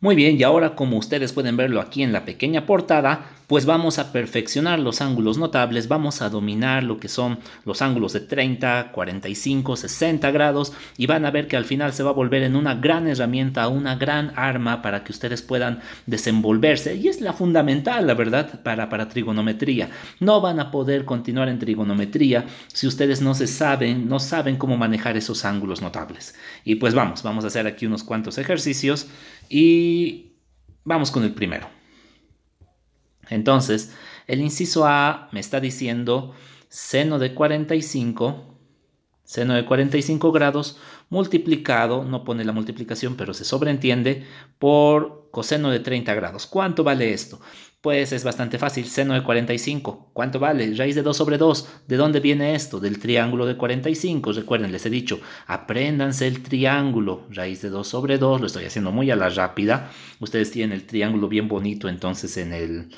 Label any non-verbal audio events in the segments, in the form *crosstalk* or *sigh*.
Muy bien, y ahora como ustedes pueden verlo aquí en la pequeña portada, pues vamos a perfeccionar los ángulos notables, vamos a dominar lo que son los ángulos de 30, 45, 60 grados y van a ver que al final se va a volver en una gran herramienta, una gran arma para que ustedes puedan desenvolverse y es la fundamental, la verdad, para, para trigonometría. No van a poder continuar en trigonometría si ustedes no se saben, no saben cómo manejar esos ángulos notables. Y pues vamos, vamos a hacer aquí unos cuantos ejercicios y vamos con el primero. Entonces, el inciso A me está diciendo seno de 45, seno de 45 grados multiplicado, no pone la multiplicación, pero se sobreentiende, por coseno de 30 grados. ¿Cuánto vale esto? Pues es bastante fácil, seno de 45. ¿Cuánto vale? Raíz de 2 sobre 2. ¿De dónde viene esto? Del triángulo de 45. Recuerden, les he dicho, apréndanse el triángulo. Raíz de 2 sobre 2, lo estoy haciendo muy a la rápida. Ustedes tienen el triángulo bien bonito entonces en, el,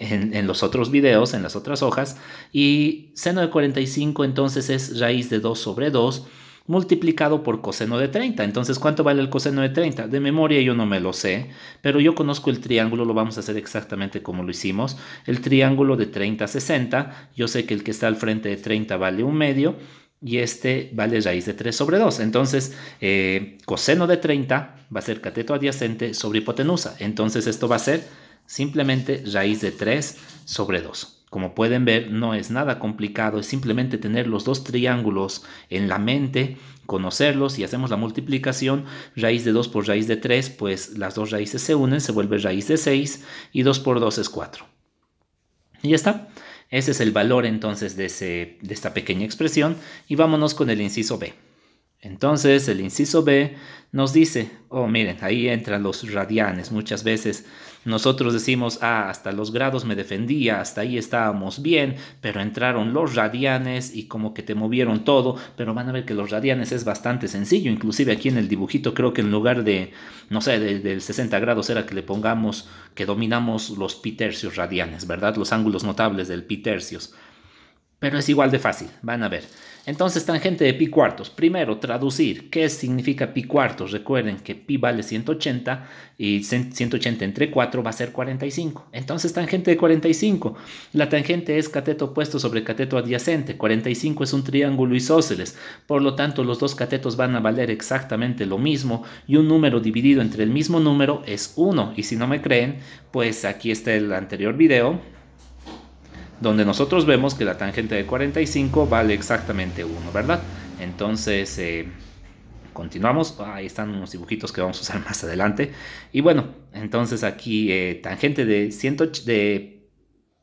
en, en los otros videos, en las otras hojas. Y seno de 45 entonces es raíz de 2 sobre 2 multiplicado por coseno de 30. Entonces, ¿cuánto vale el coseno de 30? De memoria yo no me lo sé, pero yo conozco el triángulo, lo vamos a hacer exactamente como lo hicimos. El triángulo de 30 a 60, yo sé que el que está al frente de 30 vale un medio y este vale raíz de 3 sobre 2. Entonces, eh, coseno de 30 va a ser cateto adyacente sobre hipotenusa. Entonces, esto va a ser simplemente raíz de 3 sobre 2. Como pueden ver, no es nada complicado, es simplemente tener los dos triángulos en la mente, conocerlos y hacemos la multiplicación, raíz de 2 por raíz de 3, pues las dos raíces se unen, se vuelve raíz de 6 y 2 por 2 es 4. Y ya está. Ese es el valor entonces de, ese, de esta pequeña expresión y vámonos con el inciso B. Entonces el inciso B nos dice, oh miren, ahí entran los radianes. Muchas veces nosotros decimos, ah, hasta los grados me defendía, hasta ahí estábamos bien, pero entraron los radianes y como que te movieron todo, pero van a ver que los radianes es bastante sencillo. Inclusive aquí en el dibujito creo que en lugar de, no sé, del 60 grados era que le pongamos que dominamos los pitercios radianes, ¿verdad? Los ángulos notables del pitercios. Pero es igual de fácil, van a ver. Entonces, tangente de pi cuartos. Primero, traducir. ¿Qué significa pi cuartos? Recuerden que pi vale 180 y 180 entre 4 va a ser 45. Entonces, tangente de 45. La tangente es cateto opuesto sobre cateto adyacente. 45 es un triángulo isósceles. Por lo tanto, los dos catetos van a valer exactamente lo mismo y un número dividido entre el mismo número es 1. Y si no me creen, pues aquí está el anterior video donde nosotros vemos que la tangente de 45 vale exactamente 1, ¿verdad? Entonces, eh, continuamos. Ahí están unos dibujitos que vamos a usar *laughs* más adelante. Y bueno, entonces aquí eh, tangente de, 100, de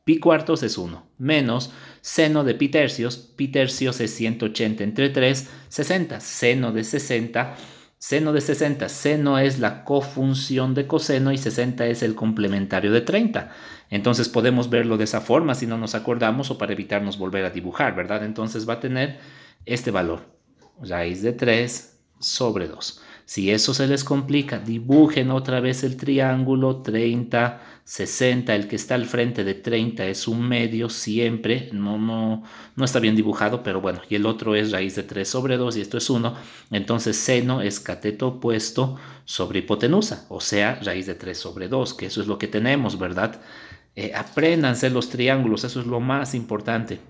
pi cuartos es 1, menos seno de pi tercios. Pi tercios es 180 entre 3, 60. Seno de 60 Seno de 60, seno es la cofunción de coseno y 60 es el complementario de 30. Entonces podemos verlo de esa forma si no nos acordamos o para evitarnos volver a dibujar, ¿verdad? Entonces va a tener este valor, raíz de 3 sobre 2. Si eso se les complica, dibujen otra vez el triángulo 30, 60. El que está al frente de 30 es un medio siempre. No, no, no está bien dibujado, pero bueno. Y el otro es raíz de 3 sobre 2 y esto es 1. Entonces seno es cateto opuesto sobre hipotenusa, o sea, raíz de 3 sobre 2, que eso es lo que tenemos, ¿verdad? Eh, apréndanse los triángulos, eso es lo más importante.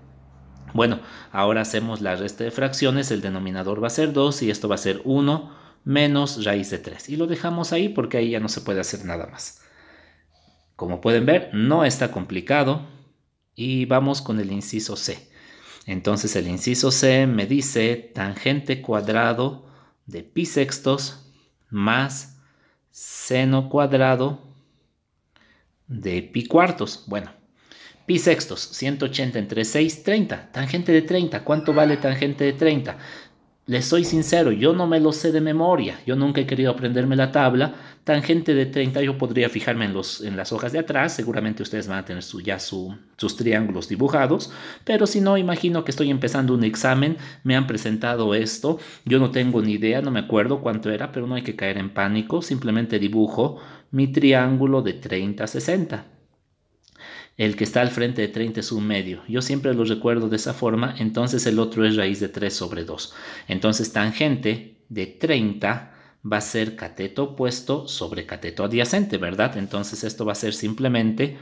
Bueno, ahora hacemos la resta de fracciones, el denominador va a ser 2 y esto va a ser 1 menos raíz de 3. Y lo dejamos ahí porque ahí ya no se puede hacer nada más. Como pueden ver, no está complicado. Y vamos con el inciso C. Entonces el inciso C me dice tangente cuadrado de pi sextos más seno cuadrado de pi cuartos. Bueno, pi sextos, 180 entre 6, 30. Tangente de 30, ¿cuánto vale tangente de 30? Les soy sincero, yo no me lo sé de memoria, yo nunca he querido aprenderme la tabla. Tangente de 30 yo podría fijarme en, los, en las hojas de atrás, seguramente ustedes van a tener su, ya sus triángulos dibujados, pero si no, imagino que estoy empezando un examen, me han presentado esto, yo no tengo ni idea, no me acuerdo cuánto era, pero no hay que caer en pánico, simplemente dibujo mi triángulo de 30 a 60 el que está al frente de 30 es un medio. Yo siempre lo recuerdo de esa forma, entonces el otro es raíz de 3 sobre 2. Entonces tangente de 30 va a ser cateto opuesto sobre cateto adyacente, ¿verdad? Entonces esto va a ser simplemente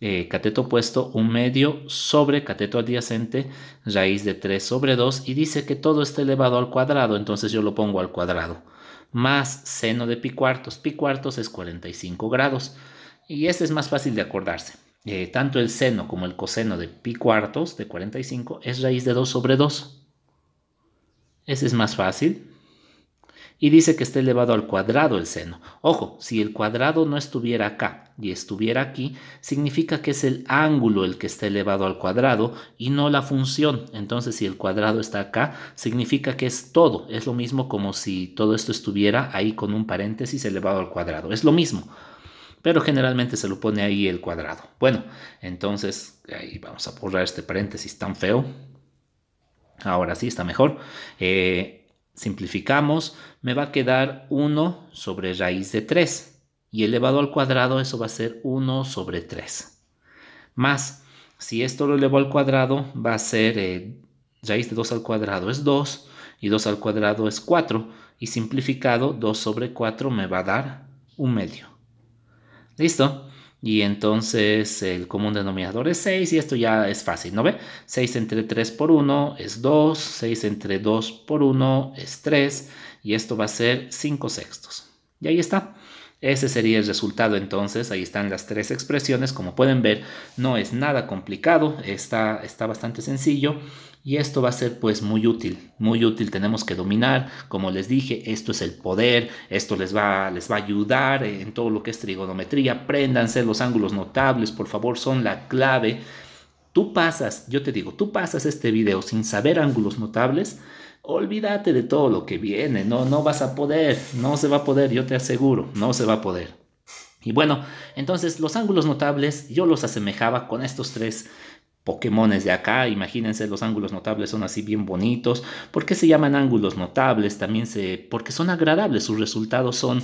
eh, cateto opuesto, un medio sobre cateto adyacente, raíz de 3 sobre 2 y dice que todo está elevado al cuadrado, entonces yo lo pongo al cuadrado, más seno de pi cuartos, pi cuartos es 45 grados y este es más fácil de acordarse. Eh, tanto el seno como el coseno de pi cuartos de 45 es raíz de 2 sobre 2. Ese es más fácil y dice que está elevado al cuadrado el seno. Ojo, si el cuadrado no estuviera acá y estuviera aquí, significa que es el ángulo el que está elevado al cuadrado y no la función. Entonces, si el cuadrado está acá, significa que es todo. Es lo mismo como si todo esto estuviera ahí con un paréntesis elevado al cuadrado. Es lo mismo. Pero generalmente se lo pone ahí el cuadrado. Bueno, entonces ahí vamos a borrar este paréntesis tan feo. Ahora sí está mejor. Eh, simplificamos, me va a quedar 1 sobre raíz de 3. Y elevado al cuadrado, eso va a ser 1 sobre 3. Más, si esto lo elevo al cuadrado, va a ser eh, raíz de 2 al cuadrado es 2 y 2 al cuadrado es 4. Y simplificado, 2 sobre 4 me va a dar un medio. ¿Listo? Y entonces el común denominador es 6 y esto ya es fácil, ¿no ve? 6 entre 3 por 1 es 2, 6 entre 2 por 1 es 3 y esto va a ser 5 sextos. Y ahí está. Ese sería el resultado entonces, ahí están las tres expresiones, como pueden ver no es nada complicado, está, está bastante sencillo y esto va a ser pues muy útil, muy útil, tenemos que dominar, como les dije, esto es el poder, esto les va, les va a ayudar en todo lo que es trigonometría, apréndanse los ángulos notables, por favor, son la clave. Tú pasas, yo te digo, tú pasas este video sin saber ángulos notables, olvídate de todo lo que viene, no, no vas a poder, no se va a poder, yo te aseguro, no se va a poder. Y bueno, entonces los ángulos notables yo los asemejaba con estos tres Pokémones de acá, imagínense los ángulos notables son así bien bonitos. ¿Por qué se llaman ángulos notables? También se, porque son agradables, sus resultados son,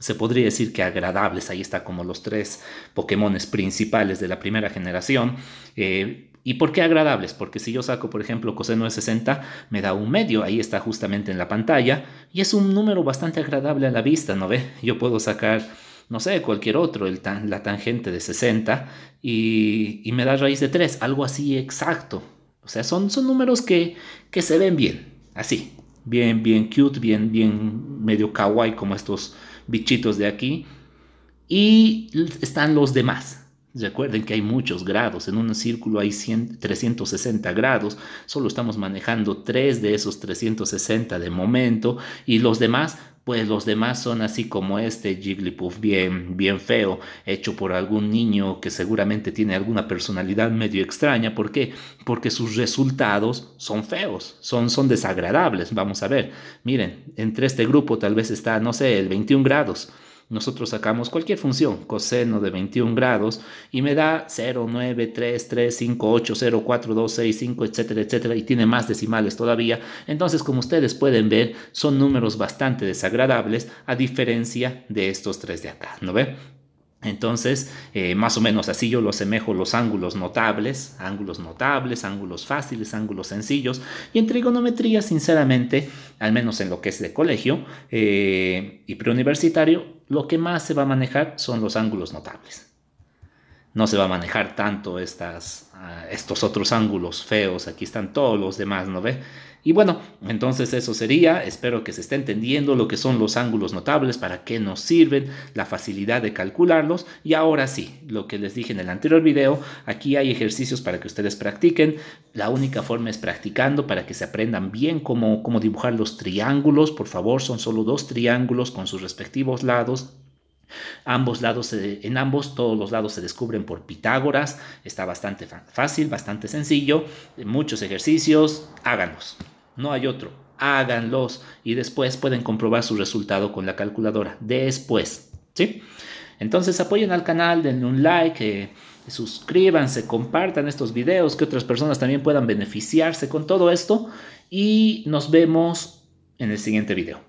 se podría decir que agradables. Ahí está como los tres Pokémones principales de la primera generación. Eh, ¿Y por qué agradables? Porque si yo saco, por ejemplo, coseno de 60, me da un medio, ahí está justamente en la pantalla, y es un número bastante agradable a la vista, ¿no ve? Yo puedo sacar, no sé, cualquier otro, el la tangente de 60, y, me da raíz de 3, algo así exacto. O sea, son, son números que, que se ven bien, así, bien, bien cute, bien, bien medio kawaii como estos bichitos de aquí. Y están los demás, Recuerden que hay muchos grados, en un círculo hay 360 grados, solo estamos manejando 3 de esos 360 de momento y los demás, pues los demás son así como este Jigglypuff bien, bien feo, hecho por algún niño que seguramente tiene alguna personalidad medio extraña. ¿Por qué? Porque sus resultados son feos, son, son desagradables. Vamos a ver, miren, entre este grupo tal vez está, no sé, el 21 grados nosotros sacamos cualquier función, coseno de 21 grados, y me da 0, 9, 3, 3, 5, 8, 0, 4, 2, 6, 5, etcétera, etcétera, y tiene más decimales todavía. Entonces, como ustedes pueden ver, son números bastante desagradables, a diferencia de estos tres de acá, ¿no ve? Entonces, eh, más o menos así yo lo asemejo los ángulos notables, ángulos notables, ángulos fáciles, ángulos sencillos. Y en trigonometría, sinceramente, al menos en lo que es de colegio eh, y preuniversitario, lo que más se va a manejar son los ángulos notables. No se va a manejar tanto estas, ah, estos otros ángulos feos. Aquí están todos los demás, ¿no ve? Y bueno, entonces eso sería, espero que se esté entendiendo lo que son los ángulos notables, para qué nos sirven, la facilidad de calcularlos. Y ahora sí, lo que les dije en el anterior video, aquí hay ejercicios para que ustedes practiquen. La única forma es practicando para que se aprendan bien cómo, cómo dibujar los triángulos. Por favor, son solo dos triángulos con sus respectivos lados. Ambos lados, en ambos, todos los lados se descubren por Pitágoras. Está bastante fácil, bastante sencillo. Muchos ejercicios, háganlos. No hay otro. Háganlos y después pueden comprobar su resultado con la calculadora. Después, ¿sí? Entonces apoyen al canal, denle un like, eh, suscríbanse, compartan estos videos, que otras personas también puedan beneficiarse con todo esto. Y nos vemos en el siguiente video.